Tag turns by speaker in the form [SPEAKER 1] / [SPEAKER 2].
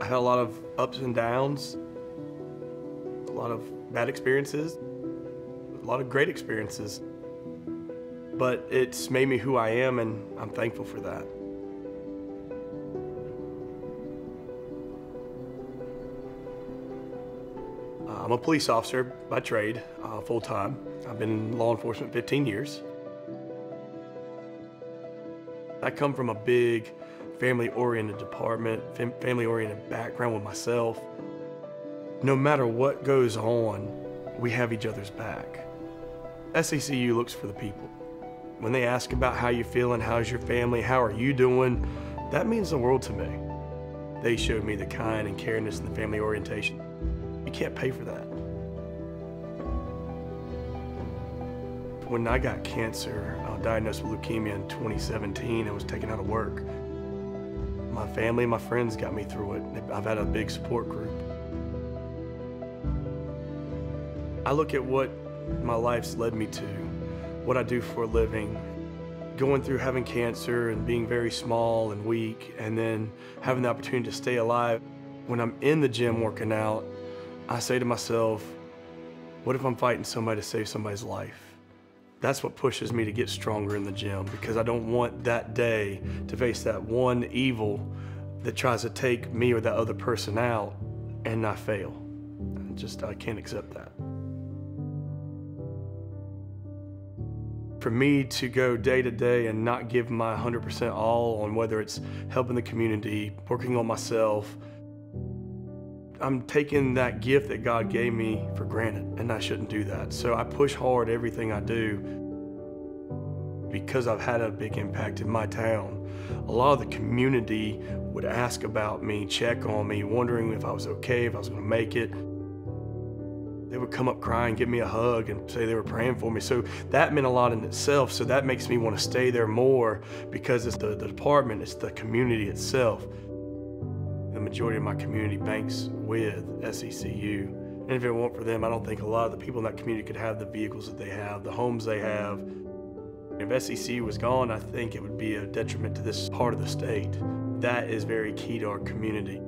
[SPEAKER 1] I had a lot of ups and downs, a lot of bad experiences, a lot of great experiences. But it's made me who I am, and I'm thankful for that. Uh, I'm a police officer by trade, uh, full time. I've been in law enforcement 15 years. I come from a big family-oriented department, fam family-oriented background with myself. No matter what goes on, we have each other's back. SECU looks for the people. When they ask about how you're feeling, how's your family, how are you doing, that means the world to me. They showed me the kind and caringness and the family orientation. You can't pay for that. When I got cancer, I was diagnosed with leukemia in 2017 and was taken out of work. My family my friends got me through it. I've had a big support group. I look at what my life's led me to, what I do for a living, going through having cancer and being very small and weak, and then having the opportunity to stay alive. When I'm in the gym working out, I say to myself, what if I'm fighting somebody to save somebody's life? That's what pushes me to get stronger in the gym because I don't want that day to face that one evil that tries to take me or that other person out and I fail. I just, I can't accept that. For me to go day to day and not give my 100% all on whether it's helping the community, working on myself, I'm taking that gift that God gave me for granted, and I shouldn't do that. So I push hard everything I do because I've had a big impact in my town. A lot of the community would ask about me, check on me, wondering if I was okay, if I was gonna make it. They would come up crying, give me a hug, and say they were praying for me. So that meant a lot in itself. So that makes me want to stay there more because it's the, the department, it's the community itself. The majority of my community banks with SECU. And if it weren't for them, I don't think a lot of the people in that community could have the vehicles that they have, the homes they have. If SECU was gone, I think it would be a detriment to this part of the state. That is very key to our community.